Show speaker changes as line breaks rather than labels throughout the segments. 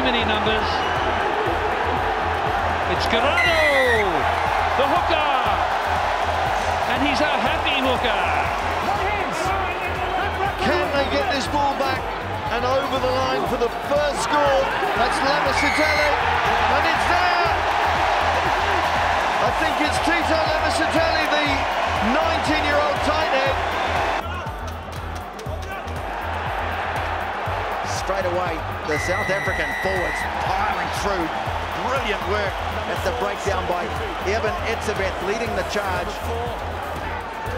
too many numbers. It's Guirado, the hooker, and he's a happy hooker.
Can they get this ball back and over the line for the first score? That's Lamositele, and it's there. I think it's Tito Lamositele, the 19-year-old
Straight away, the South African forwards piling through. Brilliant work at the breakdown by Eben Etzebeth leading the charge.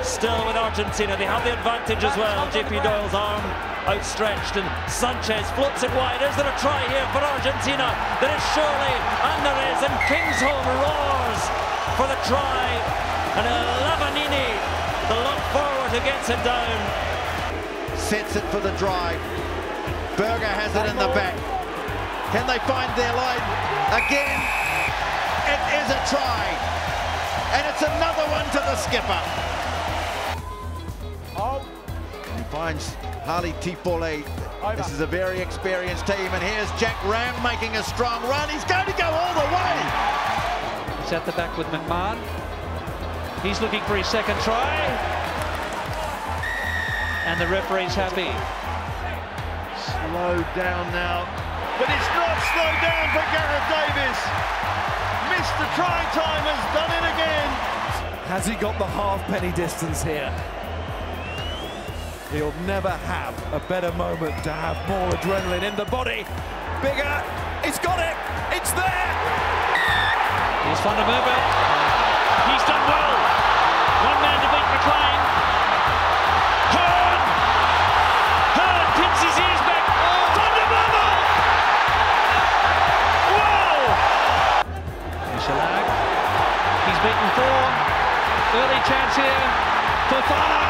Still with Argentina, they have the advantage as well. JP Doyle's arm outstretched and Sanchez floats it wide. Is there a try here for Argentina? There is surely, and there is, and Kingsholm roars for the try. And Lavanini, the look forward who gets it down.
Sets it for the drive. Burger has it in the back. Can they find their line? Again, it is a try. And it's another one to the skipper. He finds Hale T-Pole. This is a very experienced team. And here's Jack Ram making a strong run. He's going to go all the way.
He's at the back with McMahon. He's looking for his second try. And the referee's happy.
Slow down now, but it's not slowed down for Gareth Davies. Missed the try time, has done it again.
Has he got the halfpenny distance here? He'll never have a better moment to have more adrenaline in the body. Biggar, it's got it, it's there!
Here's Van der Merwe. He's done well. One man to beat McLean. Early chance here. Fofana!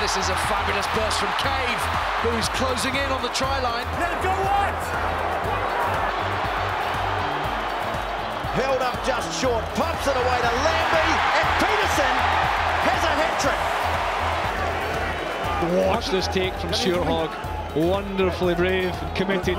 This is a fabulous burst from Cave, who's closing in on the try line.
Let him go wide!
Held up just short, pumps it away to Lambie, and Pietersen has a hat trick.
Watch this take from Stuart Wonderfully brave and committed.